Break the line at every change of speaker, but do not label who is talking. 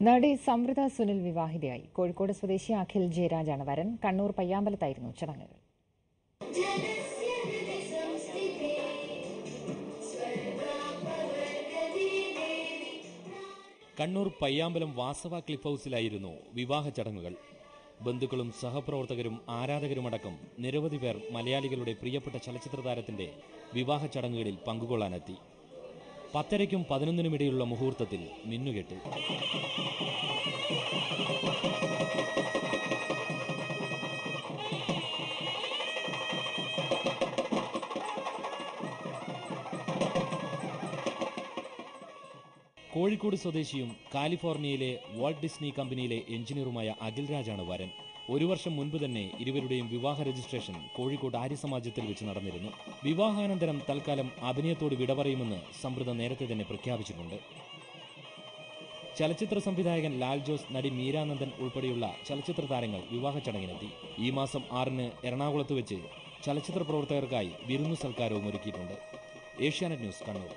നടി സമൃദ്ധ സുനിൽ വിവാഹിതയായി. കോഴിക്കോട് സ്വദേശി അഖിൽ ജയരാജാണ് വരൻ. കണ്ണൂർ പയ്യാമ്പലത്തായിരുന്നു ചടങ്ങുകൾ.
കണ്ണൂർ പയ്യാമ്പലം വാസവ ക്ലിഫ് ഹൌസിലായിരുന്നു വിവാഹ ചടങ്ങുകൾ. ബന്ധുക്കളും സഹപ്രവർത്തകരും ആരാധകരുമടക്കം നിരവധി പേർ മലയാളികളുടെ പ്രിയപ്പെട്ട ചലച്ചിത്ര താരത്തിന്റെ വിവാഹ ചടങ്ങുകളിൽ പങ്കുകൊള്ളാനെത്തി. പത്തരയ്ക്കും പതിനൊന്നിനുമിടയിലുള്ള മുഹൂർത്തത്തിൽ മിന്നുകെട്ടി. കോഴിക്കോട് സ്വദേശിയും കാലിഫോർണിയയിലെ വാൾട്ട് ഡിസ്നി കമ്പനിയിലെ എഞ്ചിനീയറുമായ അഖിൽരാജാണ് വരൻ. ഒരു വർഷം മുൻപ് തന്നെ ഇരുവരുടെയും വിവാഹ രജിസ്ട്രേഷൻ കോഴിക്കോട് ആര്യസമാജത്തിൽ വെച്ച് നടന്നിരുന്നു. വിവാഹാനന്തരം തൽക്കാലം അഭിനയത്തോട് വിട പറയുമെന്ന് സമൃദ്ധ നേരത്തെ തന്നെ പ്രഖ്യാപിച്ചിട്ടുണ്ട്. ചലച്ചിത്ര സംവിധായകൻ ലാൽ ജോസ് നടി മീരാനന്ദൻ ഉൾപ്പെടെയുള്ള ചലച്ചിത്ര താരങ്ങൾ വിവാഹ ചടങ്ങിനെത്തി. ഈ മാസം ആറിന് എറണാകുളത്ത് വെച്ച് ചലച്ചിത്ര പ്രവർത്തകർക്കായി വിരുന്നു സൽക്കാരവും ഒരുക്കിയിട്ടുണ്ട്. ഏഷ്യാനെറ്റ് ന്യൂസ് കണ്ണൂർ.